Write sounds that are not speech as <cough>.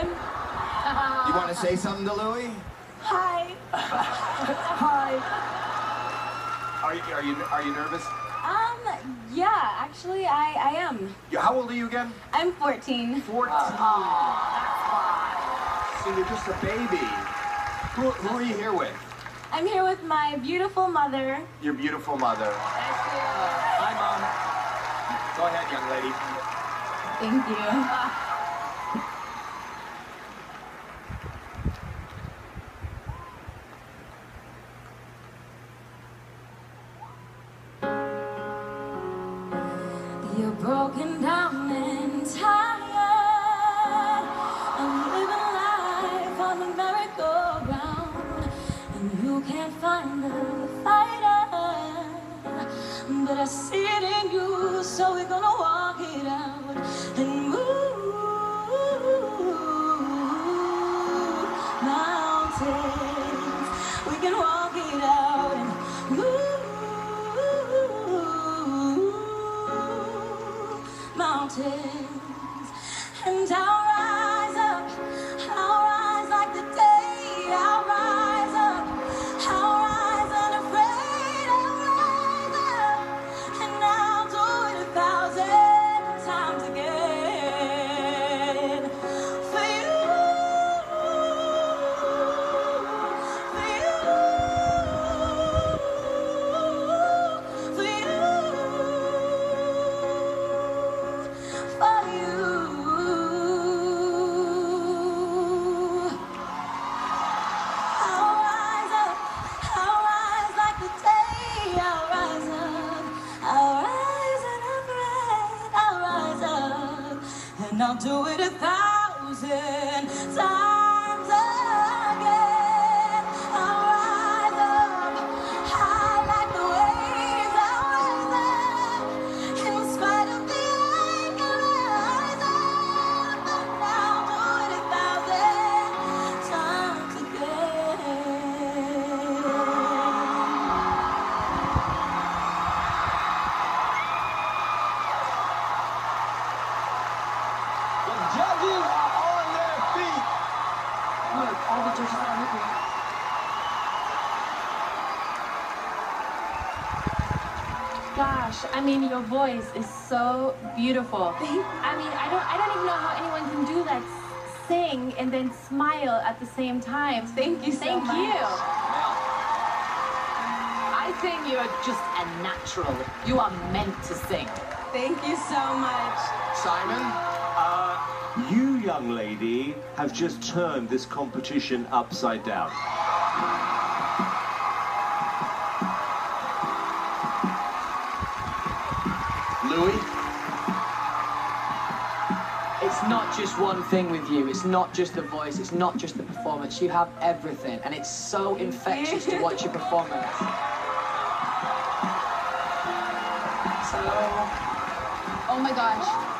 I'm. You want to say something to Louis? Hi. Hi. Are you are you are you nervous? Um, yeah, actually, I, I am. You- How old are you again? I'm 14. 14. So you're just a baby. Who, who are you here with? I'm here with my beautiful mother. Your beautiful mother. Thank you. Hi, Mom. Go ahead, young lady. Thank you. You're broken down and tired of living life on the merry-go-round, and you can't find the fighter. But I see it in you, so we're gonna walk it out and move mountains. Mountains. And I'll I'll do it a thousand times judges are on their feet. Look, all the judges are with me. Gosh, I mean, your voice is so beautiful. <laughs> I mean, I don't, I don't even know how anyone can do that. Sing and then smile at the same time. Thank you so much. Thank much. you. I think you're just a natural. You are meant to sing. Thank you so much. Simon, you, young lady, have just turned this competition upside down. Louis, It's not just one thing with you. It's not just the voice. It's not just the performance. You have everything, and it's so infectious to watch your performance. <laughs> So, Oh my gosh.